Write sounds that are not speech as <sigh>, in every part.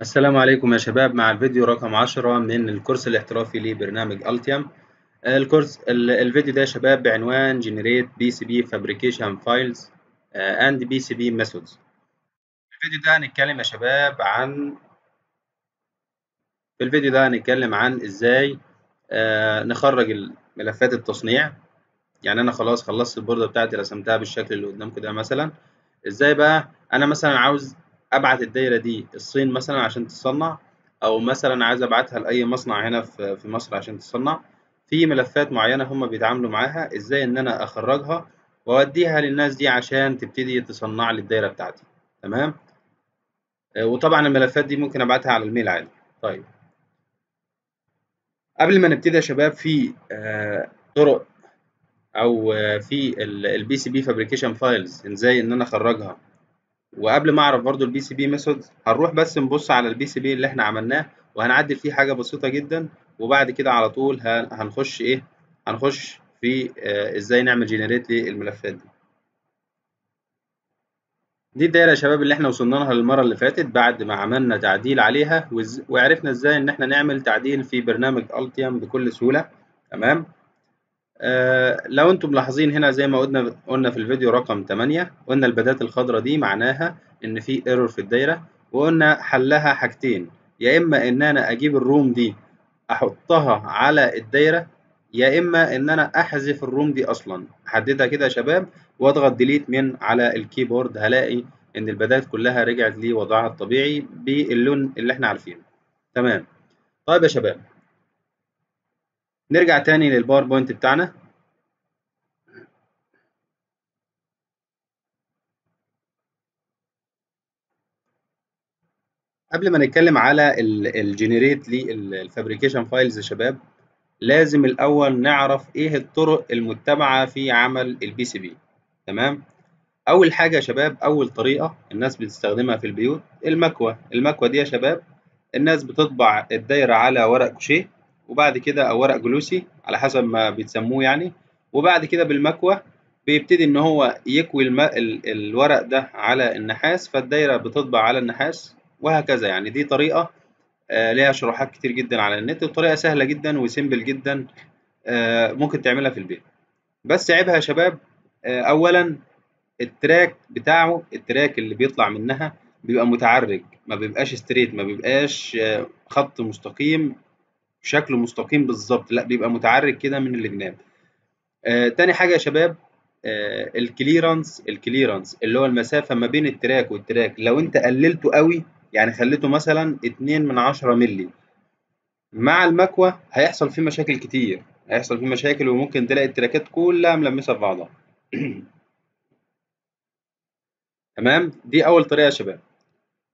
السلام عليكم يا شباب. مع الفيديو رقم 10 من الكورس الاحترافي لبرنامج التيم الكورس الفيديو ده يا شباب بعنوان Generate PCB Fabrication Files and PCB Methods. الفيديو ده هنتكلم يا شباب عن في الفيديو ده هنتكلم عن إزاي نخرج ملفات التصنيع. يعني أنا خلاص خلصت البوردة بتاعتي رسمتها بالشكل اللي قدامكم ده مثلا. إزاي بقى؟ أنا مثلا عاوز ابعت الدايرة دي الصين مثلا عشان تصنع أو مثلا عايز أبعتها لأي مصنع هنا في مصر عشان تصنع. في ملفات معينة هم بيتعاملوا معاها إزاي إن أنا أخرجها وأوديها للناس دي عشان تبتدي تصنع لي الدايرة بتاعتي. تمام؟ وطبعا الملفات دي ممكن أبعتها على الميل عادي. طيب. قبل ما نبتدي يا شباب في طرق أو في ال PCB fabrication files إزاي إن أنا أخرجها. وقبل ما أعرف برضو ال PCB methods هنروح بس نبص على ال PCB اللي إحنا عملناه وهنعدل فيه حاجة بسيطة جدا وبعد كده على طول هنخش إيه؟ هنخش في آه إزاي نعمل generate للملفات دي. دي الدايرة يا شباب اللي إحنا وصلنا لها المره اللي فاتت بعد ما عملنا تعديل عليها وعرفنا إزاي إن إحنا نعمل تعديل في برنامج Altium بكل سهولة تمام؟ آه لو أنتم ملاحظين هنا زي ما قلنا قلنا في الفيديو رقم 8 قلنا الpads الخضراء دي معناها إن في error في الدايرة وقلنا حلها حاجتين يا إما إن أنا أجيب ال room دي أحطها على الدايرة يا إما إن أنا أحذف ال room دي أصلا. أحددها كده يا شباب وأضغط delete من على الكيبورد هلاقي إن الpads كلها رجعت لوضعها الطبيعي باللون اللي إحنا عارفينه. تمام. طيب يا شباب نرجع تاني لل PowerPoint بتاعنا. قبل ما نتكلم على ال generate لل fabrication files يا شباب لازم الأول نعرف إيه الطرق المتبعة في عمل ال PCB تمام؟ أول حاجة يا شباب أول طريقة الناس بتستخدمها في البيوت المكوة. المكوة دي يا شباب الناس بتطبع الدايرة على ورق كوشيه. وبعد كده أو ورق glossy على حسب ما بتسموه يعني. وبعد كده بالمكوة بيبتدي إن هو يكوي الم... ال... الورق ده على النحاس فالدايرة بتطبع على النحاس وهكذا يعني. دي طريقة آه ليها شروحات كتير جدا على النت وطريقة سهلة جدا و simple جدا آه ممكن تعملها في البيت. بس عيبها يا شباب آه اولا ال track بتاعه ال track اللي بيطلع منها بيبقى متعرج ما بيبقاش straight ما بيبقاش خط مستقيم. شكله مستقيم بالظبط لا بيبقى متعرج كده من الجناب آه تاني حاجة يا شباب آه ال clearance ال clearance اللي هو المسافة ما بين ال track وال track لو انت قللته قوي يعني خليته مثلا 2 من 10 مللي مع المكوة هيحصل فيه مشاكل كتير هيحصل فيه مشاكل وممكن تلاقي ال trackات كلها ملمسة في بعضها. <clears throat> تمام؟ دي أول طريقة يا شباب.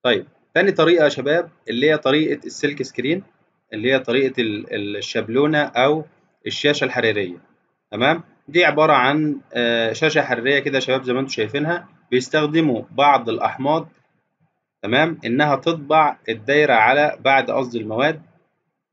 طيب تاني طريقة يا شباب اللي هي طريقة السلك سكرين. اللي هي طريقة الشابلونة أو الشاشة الحرارية. تمام؟ دي عبارة عن شاشة حرارية كده يا شباب زي ما أنتم شايفينها. بيستخدموا بعض الأحماض تمام؟ إنها تطبع الدايرة على بعد قصد المواد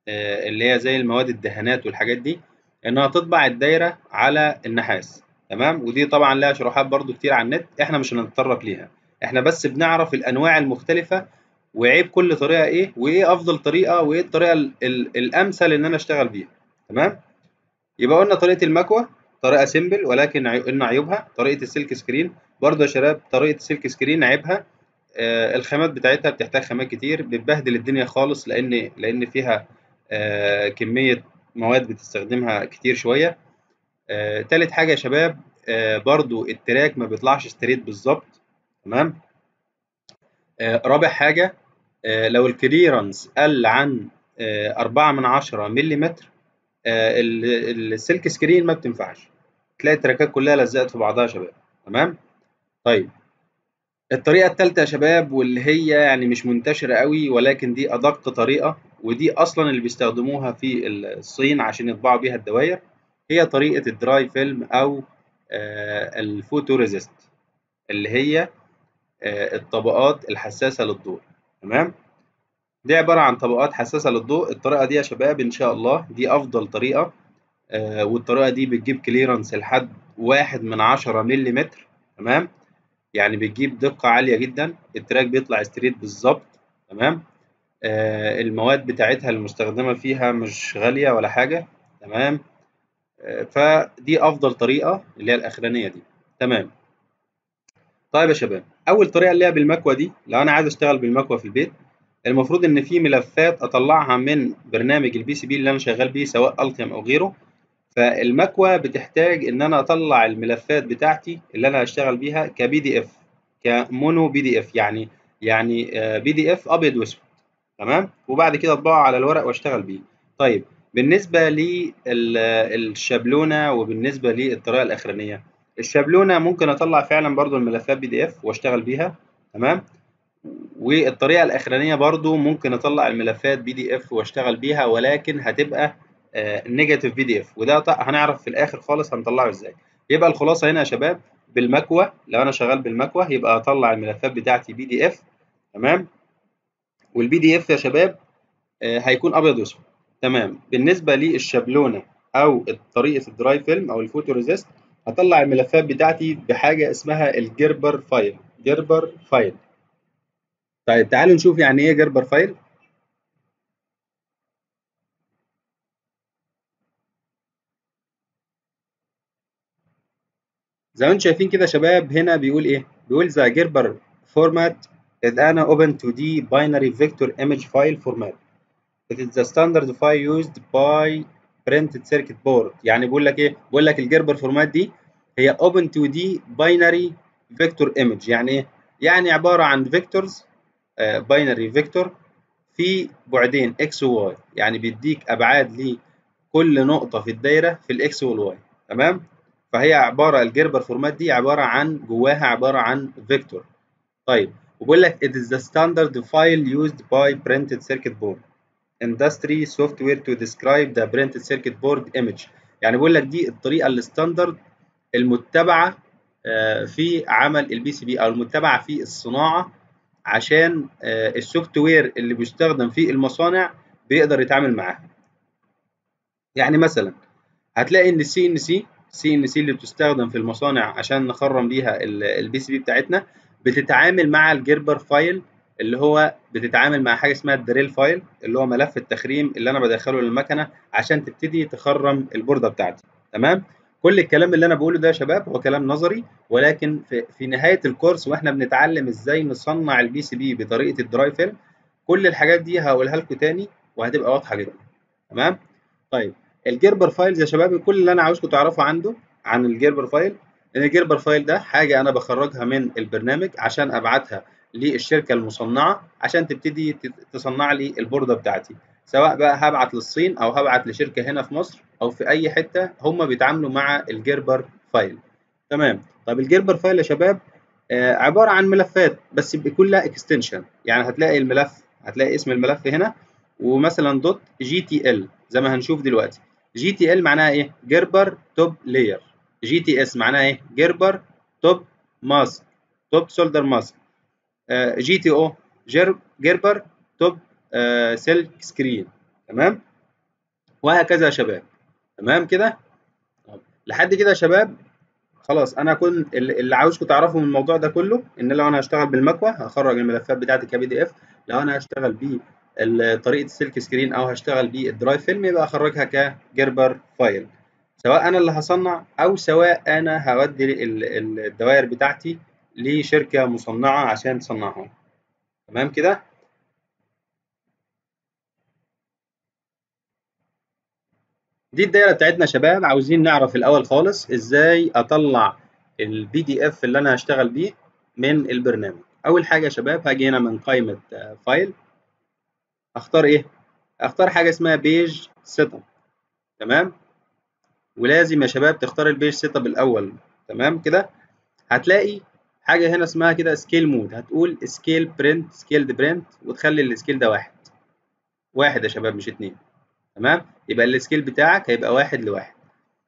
اللي هي زي المواد الدهانات والحاجات دي. إنها تطبع الدايرة على النحاس تمام؟ ودي طبعا لها شروحات برضو كتير على النت إحنا مش هنتطرق ليها. إحنا بس بنعرف الأنواع المختلفة وعيب كل طريقة إيه؟ وإيه أفضل طريقة؟ وإيه الطريقة ال ال الأمثل إن أنا أشتغل بيها؟ تمام؟ يبقى قلنا طريقة المكوة طريقة simple ولكن قلنا عيوبها. طريقة ال silk screen برضه يا شباب طريقة ال silk screen عيبها آه الخامات بتاعتها بتحتاج خامات كتير بتبهدل الدنيا خالص لأن لأن فيها آه كمية مواد بتستخدمها كتير شوية. آه تالت حاجة يا شباب آه برضه ال track ما بيطلعش straight بالظبط. تمام؟ آه رابع حاجة آه لو ال clearance قل عن آه أربعة من عشرة ملم ال silk screen ما بتنفعش. تلاقي ال trackات كلها لزقت في بعضها يا شباب. تمام؟ طيب. الطريقة الثالثة يا شباب واللي هي يعني مش منتشرة قوي ولكن دي أدق طريقة ودي أصلا اللي بيستخدموها في الصين عشان يطبعوا بيها الدواير هي طريقة ال dry film أو ال photoresist اللي هي الطبقات الحساسة للضوء تمام؟ دي عبارة عن طبقات حساسة للضوء. الطريقة دي يا شباب إن شاء الله دي أفضل طريقة آه والطريقة دي بتجيب clearance لحد واحد من عشرة ملم تمام؟ يعني بتجيب دقة عالية جدا. ال track بيطلع straight بالظبط تمام؟ آه، المواد بتاعتها المستخدمة فيها مش غالية ولا حاجة تمام؟ آه، فدي أفضل طريقة اللي هي الأخرانية دي. تمام. طيب يا شباب أول طريقة اللي هي بالمكوى دي لو أنا عايز أشتغل بالمكوى في البيت المفروض إن في ملفات أطلعها من برنامج ال PCB اللي أنا شغال بيه سواء Altium أو غيره. فالمكوى بتحتاج إن أنا أطلع الملفات بتاعتي اللي أنا هشتغل بيها ك PDF ك mono PDF يعني يعني PDF أبيض وأسود. تمام؟ وبعد كده أطبعه على الورق وأشتغل بيه. طيب بالنسبة للشابلونه وبالنسبة للطريقة الأخرانية الشابلونه ممكن أطلع فعلا برضو الملفات PDF وأشتغل بيها تمام؟ والطريقة الأخرانية برضو ممكن أطلع الملفات PDF وأشتغل بيها ولكن هتبقى negative PDF وده هنعرف في الآخر خالص هنطلعه إزاي. يبقى الخلاصة هنا يا شباب بالمكوى لو أنا شغال بالمكوى يبقى أطلع الملفات بتاعتي PDF تمام؟ وال PDF يا شباب آه هيكون أبيض وأسود تمام؟ بالنسبة للشابلونه أو طريقة ال dry film أو ال photoresist هطلع الملفات بتاعتي بحاجة اسمها ال Gerber file Gerber file طيب تعالوا نشوف يعني إيه Gerber file زي ما أنتم شايفين كده شباب هنا بيقول إيه؟ بيقول the Gerber format is an open 2D binary vector image file format. It is the standard file used by printed circuit board. يعني بيقول لك إيه؟ بيقول لك ال Gerber format دي هي open 2D binary vector image يعني إيه؟ يعني عبارة عن vectors binary vector في بعدين x و y يعني بيديك أبعاد لكل نقطة في الدايرة في ال X وال Y تمام؟ فهي عبارة ال Gerber format دي عبارة عن جواها عبارة عن vector طيب وبيقول لك it is the standard file used by printed circuit board industry software to describe the printed circuit board image. يعني بيقول لك دي الطريقة ال standard المتبعة في عمل ال PCB أو المتبعة في الصناعة عشان ال software اللي بيستخدم في المصانع بيقدر يتعامل معاها. يعني مثلا هتلاقي إن ال CNC ال CNC اللي بتستخدم في المصانع عشان نخرم بيها ال PCB بتاعتنا بتتعامل مع ال Gerber file اللي هو بتتعامل مع حاجة اسمها ال drill file اللي هو ملف التخريم اللي أنا بدخله للمكنة عشان تبتدي تخرم البوردة بتاعتي. تمام؟ كل الكلام اللي أنا بقوله ده يا شباب هو كلام نظري ولكن في, في نهاية الكورس وإحنا بنتعلم إزاي نصنع ال PCB بطريقة ال dry film كل الحاجات دي هقولها لكم تاني وهتبقى واضحة جدا. تمام؟ طيب ال Gerber files يا شباب كل اللي أنا عاوزكم تعرفوا عنده عن ال Gerber file ان ال Gerber file ده حاجة أنا بخرجها من البرنامج عشان أبعتها للشركة المصنعة عشان تبتدي تصنع لي البوردة بتاعتي. سواء بقى هبعت للصين أو هبعت لشركة هنا في مصر أو في أي حتة هم بيتعاملوا مع ال Gerber file. تمام. طب ال Gerber file يا شباب آه عبارة عن ملفات بس بيكون لها extension يعني هتلاقي الملف هتلاقي اسم الملف هنا ومثلا dot GTL زي ما هنشوف دلوقتي. GTL معناها إيه؟ Gerber top layer GTS معناها إيه؟ Gerber top mask top solder mask. GTO Gerber top silkscreen. تمام؟ وهكذا يا شباب. تمام كده؟ لحد كده يا شباب خلاص أنا كنت اللي عاوزكم تعرفوا من الموضوع ده كله إن لو أنا هشتغل بالمكوى هخرج الملفات بتاعتي ك PDF لو أنا هشتغل بيه طريقة ال silkscreen أو هشتغل بيه ال dry film يبقى أخرجها ك Gerber file. سواء أنا اللي هصنع أو سواء أنا هودي الدوائر بتاعتي لشركة مصنعة عشان تصنعهم تمام كده؟ دي الدايرة بتاعتنا يا شباب. عاوزين نعرف الأول خالص إزاي أطلع ال PDF اللي أنا هشتغل بيه من البرنامج. أول حاجة يا شباب هاجي هنا من قائمة file. اختار إيه؟ اختار حاجة اسمها page setup تمام؟ ولازم يا شباب تختار ال page setup الأول. تمام كده؟ هتلاقي حاجة هنا اسمها كده scale mode هتقول scale print scaled print وتخلي ال scale ده واحد. واحد يا شباب مش اتنين. تمام؟ يبقى ال scale بتاعك هيبقى واحد لواحد.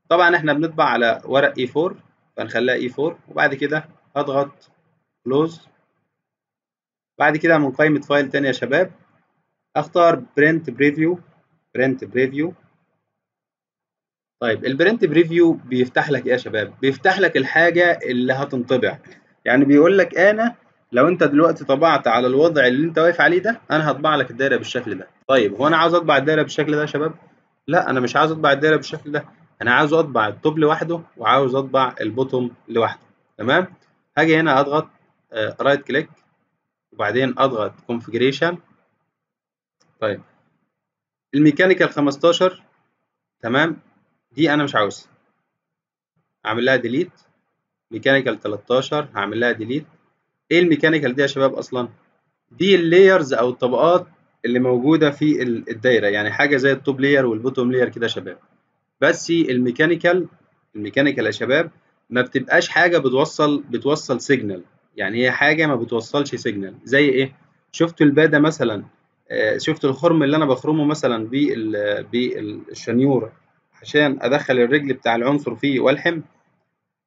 طبعا إحنا بنطبع على ورق A4 فنخليها A4 وبعد كده هضغط close بعد كده من قائمة file تاني يا شباب. اختار print preview print preview طيب ال print preview بيفتح لك إيه يا شباب؟ بيفتح لك الحاجة اللي هتنطبع. يعني بيقول لك أنا لو أنت دلوقتي طبعت على الوضع اللي أنت واقف عليه ده أنا هطبع لك الدايرة بالشكل ده. طيب هو أنا عاوز أطبع الدايرة بالشكل ده يا شباب؟ لا أنا مش عاوز أطبع الدايرة بالشكل ده. أنا عاوز أطبع ال top لوحده وعاوز أطبع ال bottom لوحده. تمام؟ هاجي هنا أضغط right click وبعدين أضغط configuration طيب. ال mechanical 15 تمام؟ دي أنا مش عاوزها. أعمل لها delete mechanical 13 هعمل لها delete إيه ال mechanical دي يا شباب أصلا؟ دي ال layers أو الطبقات اللي موجودة في الدايرة يعني حاجة زي ال top layer وال bottom layer كده يا شباب. بس ال mechanical ال mechanical يا شباب ما بتبقاش حاجة بتوصل بتوصل signal يعني هي حاجة ما بتوصلش signal زي إيه؟ شفتوا البادة مثلا شفتوا الخرم اللي أنا بخرمه مثلا بالشنيور عشان أدخل الرجل بتاع العنصر فيه وألحم؟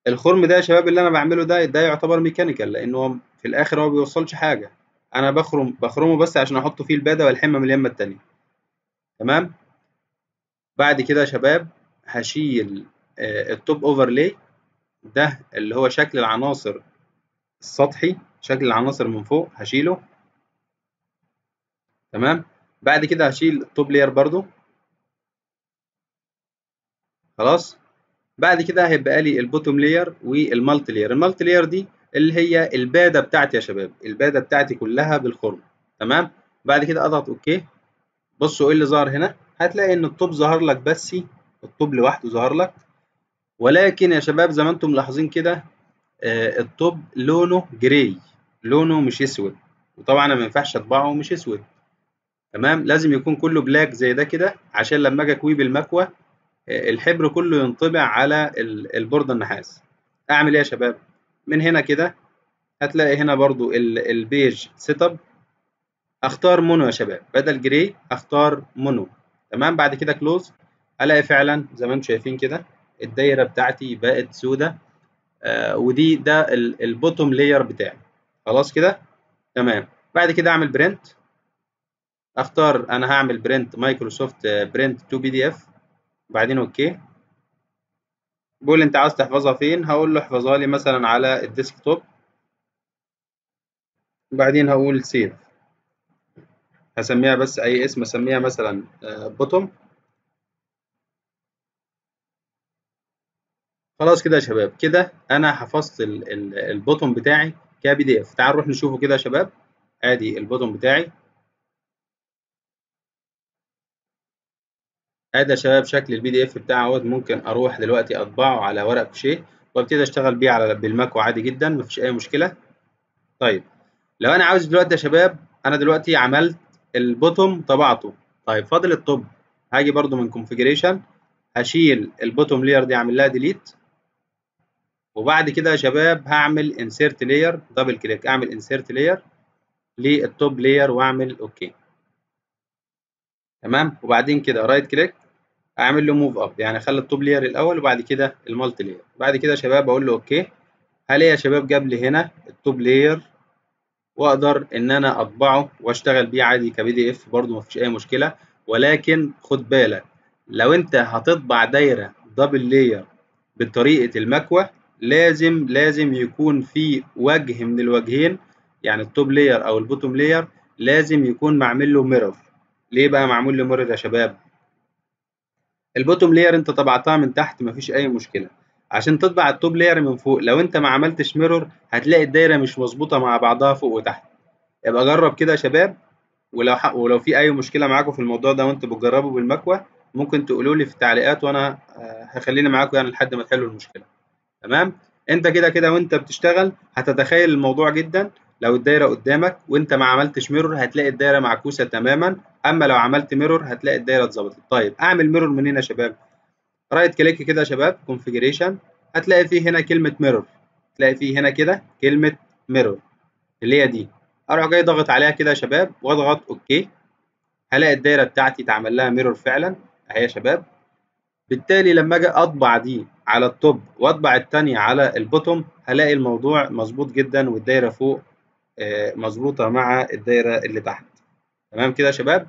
الخرم ده يا شباب اللي أنا بعمله ده ده يعتبر mechanical لأنه في الآخر هو بيوصلش حاجة. أنا بخرم بخرمه بس عشان أحطه فيه الباده والحمه من اليمة التانية. تمام؟ بعد كده يا شباب هشيل ال top overlay ده اللي هو شكل العناصر السطحي شكل العناصر من فوق هشيله. تمام؟ بعد كده هشيل ال top layer برضو. خلاص؟ بعد كده هيبقى لي ال bottom layer وال multi-layer ال multi-layer دي اللي هي البادة بتاعتي يا شباب. البادة بتاعتي كلها بالخرم. تمام؟ بعد كده أضغط okay. بصوا إيه اللي ظهر هنا؟ هتلاقي إن ال top ظهر لك بس ال top لوحده ظهر لك. ولكن يا شباب زي ما أنتم ملاحظين كده آه ال top لونه gray لونه مش أسود. وطبعا أنا ما ينفعش أطبعه مش أسود. تمام؟ لازم يكون كله black زي ده كده عشان لما أجي أكويه بالمكوى آه الحبر كله ينطبع على البورده النحاس. أعمل إيه يا شباب؟ من هنا كده هتلاقي هنا برضو ال page setup أختار mono يا شباب؟ بدل gray أختار mono تمام؟ بعد كده close ألاقي فعلا زي ما أنتم شايفين كده الدايرة بتاعتي بقت سودة. آه ودي ده ال bottom layer بتاعي. خلاص كده؟ تمام. بعد كده أعمل print أختار أنا هعمل print Microsoft print to PDF بعدين okay. بيقول أنت عاوز تحفظها فين؟ هقول له احفظها لي مثلا على ال desktop وبعدين هقول save هسميها بس أي اسم اسميها مثلا bottom خلاص كده يا شباب. كده أنا حفظت ال bottom بتاعي ك PDF. تعالوا نروح نشوفه كده يا شباب. ادي ال bottom بتاعي. ادي يا شباب شكل ال PDF بتاعه اهوت ممكن أروح دلوقتي أطبعه على ورق كوشيه وأبتدي أشتغل بيه على بالمكوى عادي جدا مفيش أي مشكلة. طيب لو أنا عاوز دلوقتي يا شباب أنا دلوقتي عملت ال bottom طبعته. طيب فاضل ال top هاجي برده من configuration هشيل ال bottom layer دي أعمل لها delete وبعد كده يا شباب هعمل insert layer double click أعمل insert layer لل top layer وأعمل okay تمام؟ وبعدين كده right click أعمل له move up يعني اخلي ال top layer الأول وبعد كده ال multi layer بعد كده يا شباب أقول له okay. هلاقي يا شباب جاب لي هنا ال top layer وأقدر إن أنا أطبعه وأشتغل بيه عادي ك PDF برده مفيش أي مشكلة. ولكن خد بالك لو أنت هتطبع دايرة double layer بطريقة المكوى لازم لازم يكون في وجه من الوجهين يعني ال top layer أو ال bottom layer لازم يكون معمول له mirror ليه بقى معمول له mirror يا شباب؟ ال bottom layer انت طبعتها من تحت مفيش أي مشكلة. عشان تطبع ال top layer من فوق لو انت ما عملتش mirror هتلاقي الدايرة مش مظبوطة مع بعضها فوق وتحت. يبقى جرب كده يا شباب ولو ح... ولو في أي مشكلة معاكم في الموضوع ده وانتوا بتجربوا بالمكوى ممكن تقولوا لي في التعليقات وأنا هخليني معاكم يعني لحد ما تحلوا المشكلة. تمام؟ انت كده كده وانت بتشتغل هتتخيل الموضوع جدا. لو الدايرة قدامك وانت ما عملتش mirror هتلاقي الدايرة معكوسة تماما أما لو عملت mirror هتلاقي الدايرة اتظبطت. طيب أعمل mirror منين يا شباب. right click كده يا شباب configuration هتلاقي فيه هنا كلمة mirror تلاقي فيه هنا كده كلمة mirror اللي هي دي. أروح جاي ضاغط عليها كده يا شباب واضغط okay. هلاقي الدايرة بتاعتي اتعمل لها mirror فعلا أهي يا شباب. بالتالي لما أجي أطبع دي على ال top وأطبع الثانية على ال bottom هلاقي الموضوع مظبوط جدا والدايرة فوق مظبوطة مع الدايرة اللي تحت. تمام كده يا شباب؟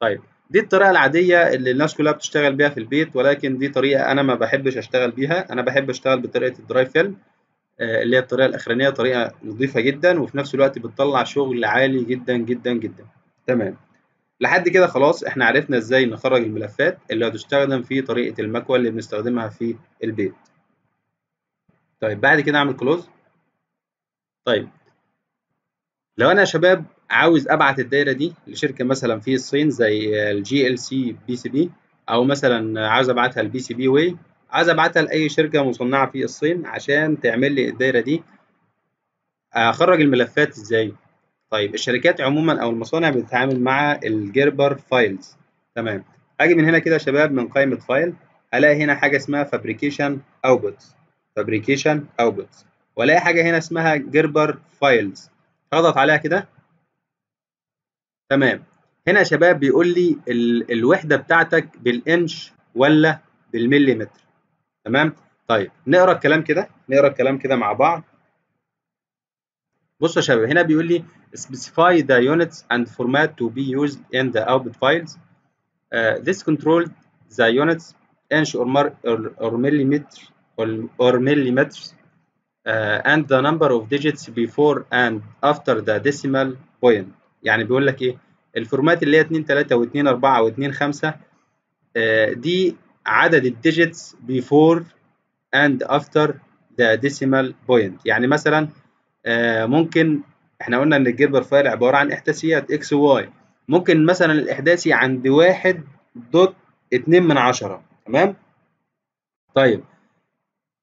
طيب دي الطريقة العادية اللي الناس كلها بتشتغل بيها في البيت ولكن دي طريقة أنا ما بحبش أشتغل بيها. أنا بحب أشتغل بطريقة ال dry film آه، اللي هي الطريقة الأخرانية طريقة نظيفة جدا وفي نفس الوقت بتطلع شغل عالي جدا جدا جدا. تمام. لحد كده خلاص إحنا عرفنا إزاي نخرج الملفات اللي هتستخدم في طريقة المكوى اللي بنستخدمها في البيت. طيب بعد كده أعمل close طيب لو أنا يا شباب عاوز أبعت الدايرة دي لشركة مثلا في الصين زي الجي ال سي بي سي بي أو مثلا عاوز أبعتها ل PCBWay عايز أبعتها لأي شركة مصنعة في الصين عشان تعمل لي الدايرة دي. أخرج الملفات إزاي؟ طيب الشركات عموما أو المصانع بتتعامل مع ال Gerber files تمام. أجي من هنا كده يا شباب من قائمة file ألاقي هنا حاجة اسمها fabrication outputs fabrication outputs وألاقي حاجة هنا اسمها Gerber files اضغط عليها كده. تمام. هنا يا شباب بيقول لي ال الوحدة بتاعتك بالإنش ولا بالمليمتر. تمام؟ طيب نقرأ الكلام كده نقرأ الكلام كده مع بعض. بصوا يا شباب هنا بيقول لي specify the units and format to be used in the output files. Uh, this controlled the units inch or, or, or millimeter or, or millimeters uh, and the number of digits before and after the decimal point. يعني بيقول لك إيه؟ ال format اللي هي 2 3 و2 4 و2 5 uh, دي عدد ال digits before and after the decimal point. يعني مثلا آه ممكن إحنا قلنا إن ال Gerber file عبارة عن إحداثيات X و Y ممكن مثلا الإحداثي عند واحد dot اتنين من عشرة تمام؟ طيب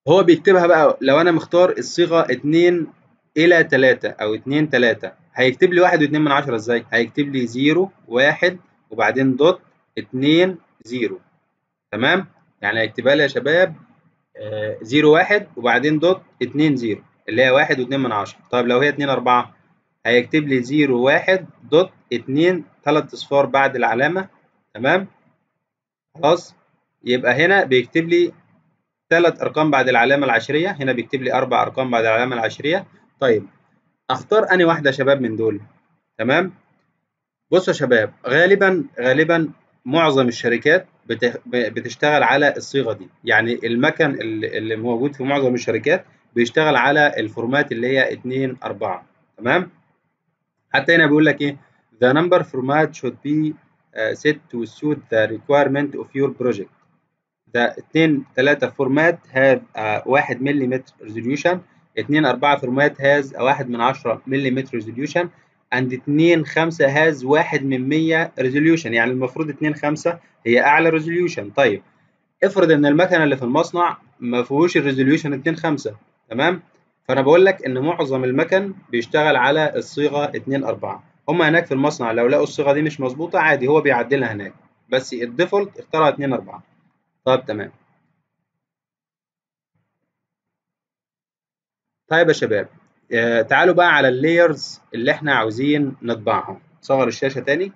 هو بيكتبها بقى لو أنا مختار الصيغة اتنين إلى تلاتة أو اتنين تلاتة هيكتب لي واحد واتنين من عشرة إزاي؟ هيكتب لي zero واحد وبعدين dot اتنين zero. تمام؟ يعني هيكتبها لي يا شباب آه zero واحد وبعدين dot اتنين zero اللي هي واحد واتنين من عشرة. طيب لو هي اتنين أربعة هيكتب لي zero واحد dot اتنين تلات أصفار بعد العلامة. تمام؟ خلاص؟ يبقى هنا بيكتب لي تلات أرقام بعد العلامة العشرية. هنا بيكتب لي أربع أرقام بعد العلامة العشرية. طيب أختار أنهي واحدة يا شباب من دول. تمام؟ بصوا يا شباب غالبا غالبا معظم الشركات بتشتغل على الصيغة دي. يعني المكن اللي موجود في معظم الشركات بيشتغل على الفورمات اللي هي 2 4 تمام؟ حتى هنا بيقول لك إيه؟ The number format should be uh, set to suit the requirement of your project. The 2 3 format have a 1 ملم resolution 2 4 format has a 1 من 10 ملم resolution and 2 5 has 1 من 100 resolution. يعني المفروض 2 5 هي أعلى resolution. طيب افرض إن المكنة اللي في المصنع ما فيهوش الريزوليوشن 2 5 تمام؟ فأنا بقول لك إن معظم المكن بيشتغل على الصيغة 2 4 هم هناك في المصنع لو لقوا الصيغة دي مش مظبوطة عادي هو بيعدلها هناك. بس ال default اختارها 2 4 طيب تمام. طيب يا شباب آه تعالوا بقى على ال layers اللي إحنا عاوزين نطبعها صغر الشاشة تاني.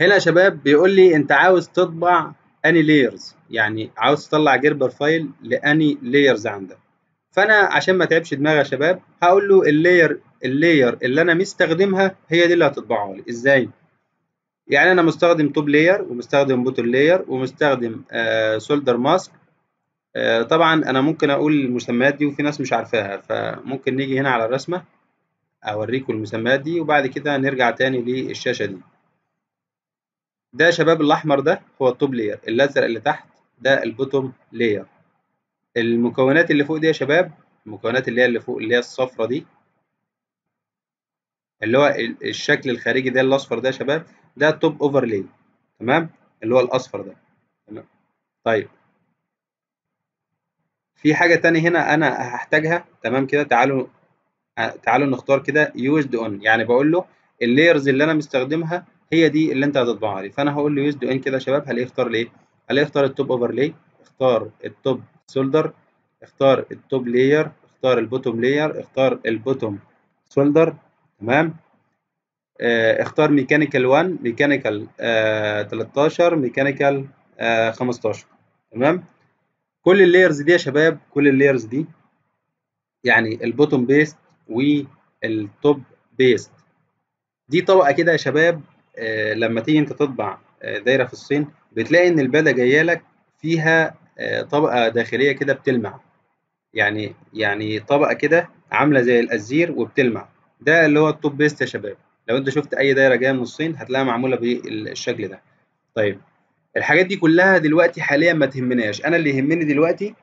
هنا يا شباب بيقول لي انت عاوز تطبع any layers يعني عاوز تطلع Gerber file ل any layers عندك. فأنا عشان ما تعبش دماغي يا شباب هقول له ال layer ال layer اللي أنا مستخدمها هي دي اللي هتطبعها لي. إزاي؟ يعني أنا مستخدم top layer ومستخدم bottom layer ومستخدم آه solder mask آه طبعا أنا ممكن أقول المسميات دي وفي ناس مش عارفاها فممكن نيجي هنا على الرسمة أوريكم المسميات دي وبعد كده نرجع تاني للشاشة دي. ده شباب الأحمر ده هو ال top layer الأزرق اللي تحت ده ال bottom layer المكونات اللي فوق دي يا شباب المكونات اللي هي اللي فوق اللي هي الصفرة دي اللي هو الشكل الخارجي ده الأصفر ده يا شباب ده ال top overlay تمام؟ اللي هو الأصفر ده. طيب. في حاجة تانية هنا أنا هحتاجها تمام كده؟ تعالوا تعالوا نختار كده used on يعني بقول له ال layers اللي أنا مستخدمها هي دي اللي أنت هتطبعها لي. فأنا هقول له used on كده يا شباب هلاقيه اختار ليه؟ هلاقيه اختار ال top overlay اختار ال top solder اختار ال top layer اختار ال bottom layer اختار ال bottom solder تمام؟ اختار mechanical 1 mechanical آه 13 mechanical آه 15 تمام؟ كل ال layers دي يا شباب كل ال layers دي يعني ال bottom paste وال top paste. دي طبقة كده يا شباب لما تيجي انت تطبع دايرة في الصين بتلاقي إن ال pad ده جاية لك فيها طبقة داخلية كده بتلمع. يعني يعني طبقة كده عاملة زي القصدير وبتلمع. ده اللي هو ال top paste يا شباب. لو انت شفت اي دايرة جاية من الصين هتلاقيها معمولة بالشكل ده. طيب الحاجات دي كلها دلوقتي حاليا ما تهمناش. أنا اللي يهمني دلوقتي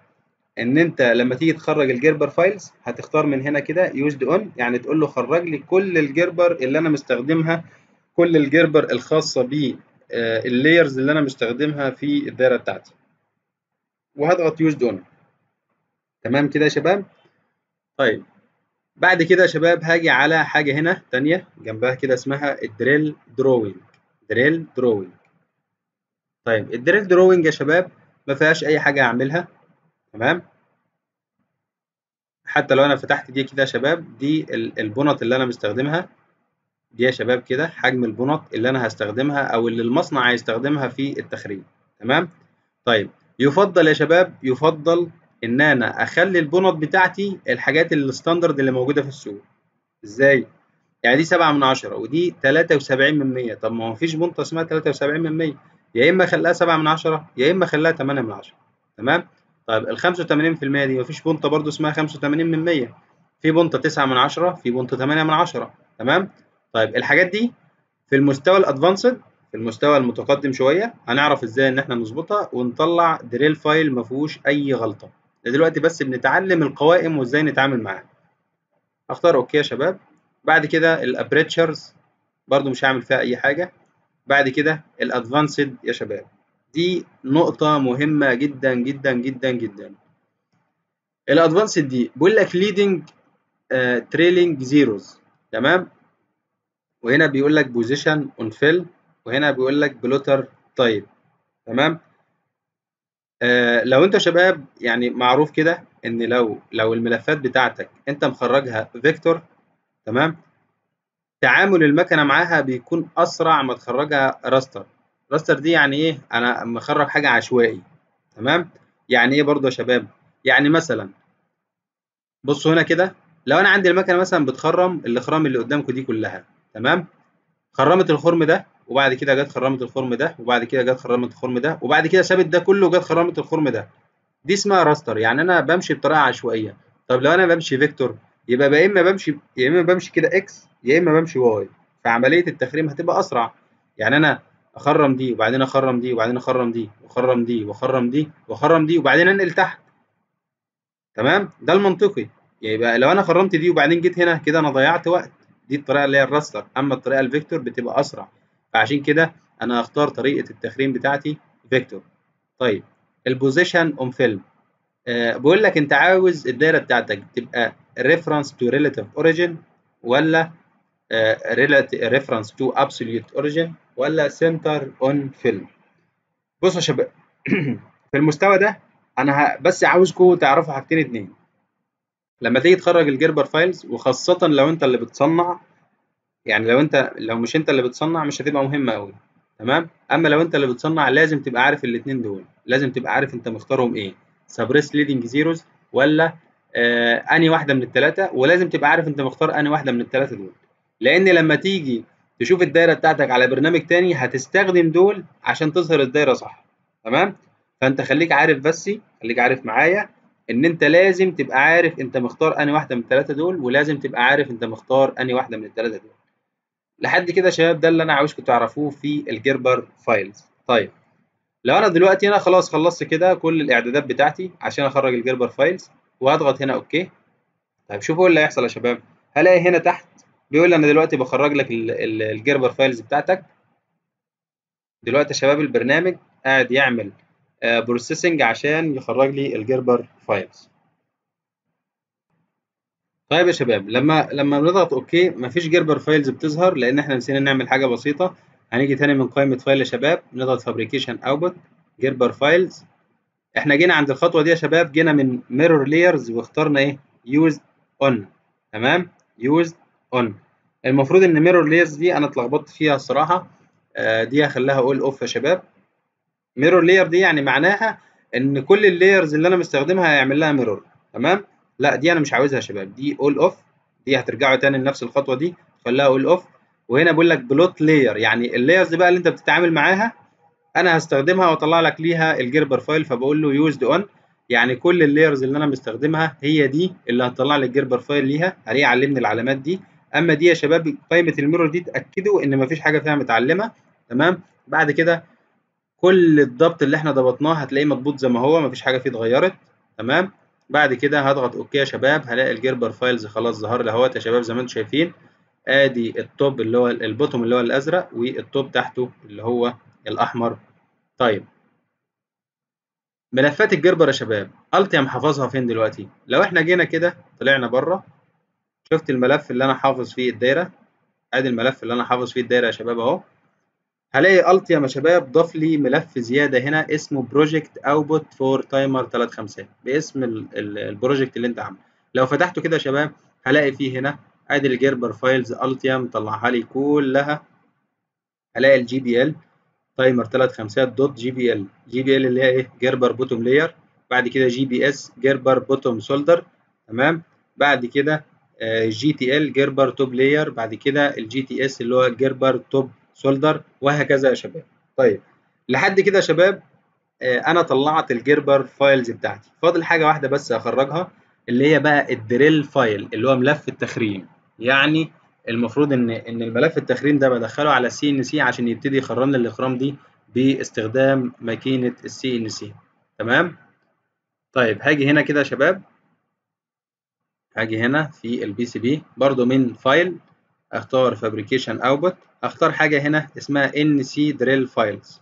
إن أنت لما تيجي تخرج ال Gerber files هتختار من هنا كده used on يعني تقول له خرج لي كل ال Gerber اللي أنا مستخدمها كل ال Gerber الخاصة ب ال layers اللي أنا مستخدمها في الدايرة بتاعتي. وهضغط used on تمام كده يا شباب؟ طيب. بعد كده يا شباب هاجي على حاجة هنا تانية جنبها كده اسمها ال drill drawing. drill drawing. طيب ال drill drawing يا شباب ما فيهاش أي حاجة أعملها. تمام؟ حتى لو أنا فتحت دي كده يا شباب دي البنط اللي أنا مستخدمها. دي يا شباب كده حجم البنط اللي أنا هستخدمها أو اللي المصنع هيستخدمها في التخريج. تمام؟ طيب يفضل يا شباب يفضل إن أنا أخلي البنط بتاعتي الحاجات الستاندرد اللي موجودة في السوق. إزاي؟ يعني دي 7 من 10 ودي 73 من 100 طب ما هو فيش بنطه اسمها 73 من 100 يا إما أخليها 7 من 10 يا إما أخليها 8 من 10 تمام؟ طيب ال 85% دي مفيش بنطه برده اسمها 85 من 100 في بنطه 9 من 10 في بنطه 8 من 10 تمام؟ طيب الحاجات دي في المستوى ال advanced في المستوى المتقدم شوية هنعرف إزاي إن إحنا نظبطها ونطلع drill file ما فيهوش أي غلطة. دلوقتي بس بنتعلم القوائم وإزاي نتعامل معاها. أختار okay يا شباب. بعد كده ال apertures برضو مش هعمل فيها أي حاجة. بعد كده ال advanced يا شباب. دي نقطة مهمة جدا جدا جدا جدا. ال advanced دي بيقول لك leading trailing zeros تمام؟ وهنا بيقول لك position on film وهنا بيقول لك plotter type تمام؟ آه لو انت شباب يعني معروف كده ان لو لو الملفات بتاعتك انت مخرجها vector تمام؟ تعامل المكنة معاها بيكون أسرع ما تخرجها raster. raster دي يعني إيه؟ أنا مخرج حاجة عشوائي تمام؟ يعني إيه برضو يا شباب؟ يعني مثلا بصوا هنا كده لو أنا عندي المكنة مثلا بتخرم الإخرام اللي قدامكم دي كلها تمام؟ خرمت الخرم ده وبعد كده جت خرمت الخرم ده وبعد كده جت خرمت الخرم ده وبعد كده سابت ده كله وجت خرمت الخرم ده. دي اسمها raster يعني أنا بمشي بطريقة عشوائية. طب لو أنا بمشي vector يبقى يا إما بمشي يا إما بمشي كده X يا إما بمشي Y. فعملية التخريم هتبقى أسرع. يعني أنا أخرم دي وبعدين أخرم دي وبعدين أخرم دي وأخرم دي وأخرم دي وأخرم دي وبعدين أنقل تحت. تمام؟ ده المنطقي. يبقى لو أنا خرمت دي وبعدين جيت هنا كده أنا ضيعت وقت. دي الطريقة اللي هي ال raster. أما الطريقة ال vector بتبقى أسرع. فعشان كده أنا هختار طريقة التخريم بتاعتي vector. طيب ال position on film بقول لك أنت عاوز الدايرة بتاعتك تبقى reference to relative origin ولا reference to absolute origin ولا center on film بصوا يا شباب <clears throat> في المستوى ده أنا بس عاوزكم تعرفوا حاجتين اتنين. لما تيجي تخرج ال Gerber files وخاصة لو أنت اللي بتصنع يعني لو انت لو مش انت اللي بتصنع مش هتبقى مهمة قوي تمام؟ أما لو انت اللي بتصنع لازم تبقى عارف الاتنين دول لازم تبقى عارف انت مختارهم إيه suppress leading zeros ولا آه أنهي واحدة من التلاتة ولازم تبقى عارف انت مختار أنهي واحدة من التلاتة دول. لأن لما تيجي تشوف الدايرة بتاعتك على برنامج تاني هتستخدم دول عشان تظهر الدايرة صح تمام؟ فأنت خليك عارف بس خليك عارف معايا إن أنت لازم تبقى عارف أنت مختار أنهي واحدة من الثلاثه دول ولازم تبقى عارف أنت مختار أنهي واحدة من الثلاثه دول. لحد كده يا شباب ده اللي أنا عاوزكم تعرفوه في ال Gerber files. طيب لو أنا دلوقتي أنا خلاص خلصت كده كل الإعدادات بتاعتي عشان أخرج ال Gerber files وهضغط هنا okay؟ طيب شوفوا إيه اللي هيحصل يا شباب. هلاقي هنا تحت بيقول لي أنا دلوقتي بخرج لك ال Gerber files بتاعتك. دلوقتي يا شباب البرنامج قاعد يعمل processing عشان يخرج لي ال Gerber files. طيب يا شباب لما لما بنضغط okay مفيش Gerber files بتظهر لأن إحنا نسينا نعمل حاجة بسيطة. هنيجي تاني من قائمة file يا شباب نضغط fabrication output Gerber files إحنا جينا عند الخطوة دي يا شباب جينا من mirror layers واخترنا إيه؟ used on تمام؟ used on المفروض إن mirror layers دي أنا اتلخبطت فيها الصراحة. آه دي هخليها all off يا شباب. mirror layer دي يعني معناها إن كل ال layers اللي أنا مستخدمها هيعمل لها mirror تمام؟ لا دي أنا مش عاوزها يا شباب. دي all off دي هترجعوا تاني لنفس الخطوة دي. خليها all off وهنا بيقول لك plot layer يعني ال layers بقى اللي انت بتتعامل معاها أنا هستخدمها وأطلع لك ليها ال Gerber file فبقول له used on يعني كل ال layers اللي أنا مستخدمها هي دي اللي هتطلع لي ال Gerber file ليها. هلاقيه علمني العلامات دي؟ أما دي يا شباب قائمة ال mirror دي تأكدوا إن مفيش حاجة فيها متعلمة. تمام؟ بعد كده كل الضبط اللي إحنا ضبطناه هتلاقيه مضبوط زي ما هو مفيش حاجة فيه اتغيرت. تمام؟ بعد كده هضغط okay يا شباب هلاقي ال Gerber files خلاص ظهر لي أهوت يا شباب زي ما أنتم شايفين. آدي ال top اللي هو ال bottom اللي هو الأزرق وال top تحته اللي هو الأحمر. طيب. ملفات ال Gerber يا شباب Altium حافظها فين دلوقتي؟ لو إحنا جينا كده طلعنا بره. شفت الملف اللي أنا حافظ فيه الدايرة؟ آدي الملف اللي أنا حافظ فيه الدايرة يا شباب أهو. هلاقي Altium يا شباب ضاف لي ملف زيادة هنا اسمه Project Output for Timer 3 5 باسم ال project اللي أنت عامله. لو فتحته كده يا شباب هلاقي فيه هنا أدي ال Gerber files Altium طلعها لي كلها. هلاقي ال GBL timer 3 خمسات دوت جي بي ال جي بي ال اللي هي إيه؟ Gerber bottom layer بعد كده GBS Gerber bottom solder تمام؟ بعد كده GTL Gerber top layer بعد كده ال GTS اللي هو Gerber top solder وهكذا يا شباب. طيب لحد كده يا شباب أنا طلعت ال Gerber files بتاعتي. فاضل حاجة واحدة بس أخرجها اللي هي بقى ال drill file اللي هو ملف التخريم يعني المفروض إن إن الملف التخريم ده بدخله على ال CNC عشان يبتدي يخرم لي الإخرام دي باستخدام ماكينة ال CNC تمام؟ طيب هاجي هنا كده يا شباب. هاجي هنا في ال PCB برضو من file. اختار fabrication output اختار حاجة هنا اسمها NC drill files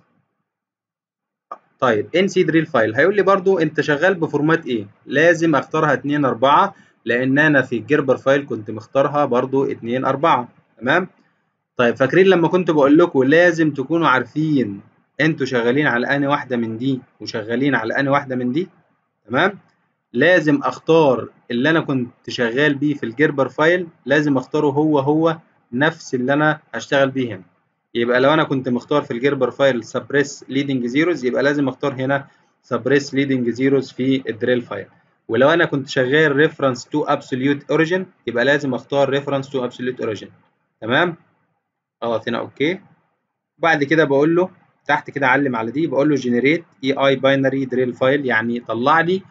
طيب NC drill file هيقول لي برضو انت شغال ب format إيه؟ لازم اختارها 2 4 لأن أنا في ال Gerber file كنت مختارها برضو 2 4 تمام؟ طيب فاكرين لما كنت بقول لكم لازم تكونوا عارفين أنتوا شغالين على أنهي واحدة من دي وشغالين على أنهي واحدة من دي؟ تمام؟ لازم أختار اللي أنا كنت شغال بيه في ال Gerber file لازم أختاره هو هو نفس اللي أنا هشتغل بيه هنا. يبقى لو أنا كنت مختار في ال Gerber file suppress leading zeros يبقى لازم أختار هنا suppress leading zeros في ال drill file. ولو أنا كنت شغال reference to absolute origin يبقى لازم أختار reference to absolute origin تمام؟ اضغط هنا okay. بعد كده بقول له تحت كده اعلم على دي بقول له generate EIA binary drill file يعني طلع لي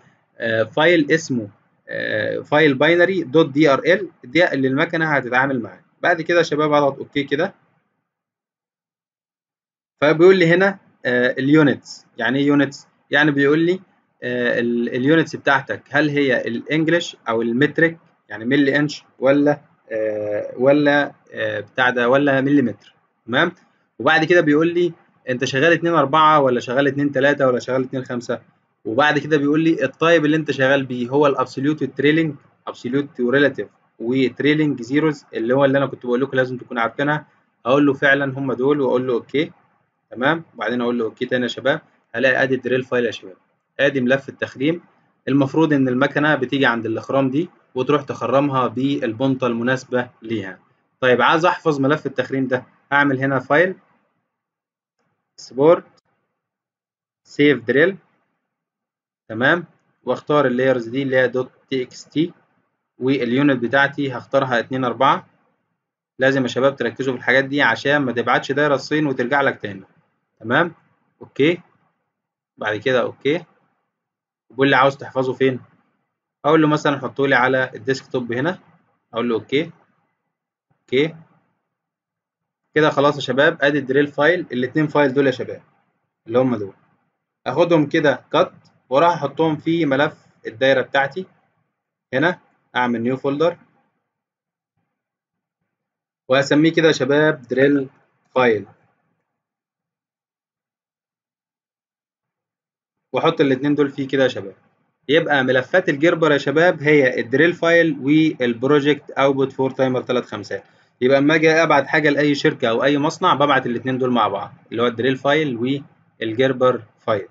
file اسمه آه file binary dot DRL. ده اللي المكنة هتتعامل معاه. بعد كده يا شباب اضغط okay كده. فبيقول لي هنا آه ال units. يعني إيه units؟ يعني بيقول لي ال units بتاعتك هل هي ال English أو ال metric يعني milli inch ولا آه ولا آه بتاع ده ولا مليمتر. تمام؟ وبعد كده بيقول لي انت شغال 2 4 ولا شغال 2 3 ولا شغال 2 5 وبعد كده بيقول لي ال type اللي انت شغال بيه هو الابسوليوت والتريلينج ابسوليوت وريلاتيف وتريلينج زيروز اللي هو اللي أنا كنت بقول لكم لازم تكونوا عارفينها. أقول له فعلا هم دول واقول له okay. تمام؟ وبعدين أقول له okay تاني يا شباب. هلاقي أدي ال drill file يا شباب. أدي ملف التخريم. المفروض إن المكنة بتيجي عند الإخرام دي وتروح تخرمها بالبنطه المناسبة ليها. طيب عايز أحفظ ملف التخريم ده. هعمل هنا file export save drill تمام؟ واختار ال layers دي اللي هي dot TXT وال unit بتاعتي هختارها 2 4 لازم يا شباب تركزوا في الحاجات دي عشان ما تبعتش دايرة الصين وترجع لك تاني. تمام؟ okay. بعد كده okay. بيقول لي عاوز تحفظه فين؟ أقول له مثلا حطه لي على ال desktop هنا. أقول له okay. okay. كده خلاص يا شباب أدي ال drill file. الاثنين file دول يا شباب اللي هم دول. اخدهم كده cut وأروح أحطهم في ملف الدايرة بتاعتي. هنا أعمل new folder وأسميه كده شباب drill file وأحط الاثنين دول فيه كده يا شباب. يبقى ملفات ال Gerber يا شباب هي ال drill file وال Project Output for Timer 3 5 يبقى أما أجي أبعت حاجة لأي شركة أو أي مصنع ببعت الاثنين دول مع بعض اللي هو ال drill file وال Gerber file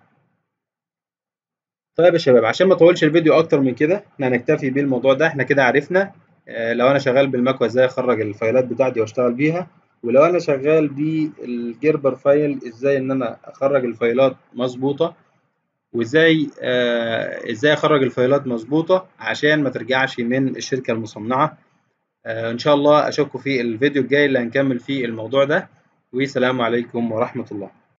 طيب يا شباب عشان ما اطولش الفيديو أكتر من كده إحنا هنكتفي بالموضوع ده. إحنا كده عرفنا آه لو أنا شغال بالماكو إزاي اخرج الفايلات بتاعتي واشتغل بيها ولو أنا شغال بال Gerber file إزاي ان أنا اخرج الفايلات مظبوطة وازاي آه إزاي اخرج الفايلات مظبوطة عشان ما ترجعش من الشركة المصنعة. آه ان شاء الله اشوفكم في الفيديو الجاي اللي هنكمل فيه الموضوع ده. والسلام عليكم ورحمة الله.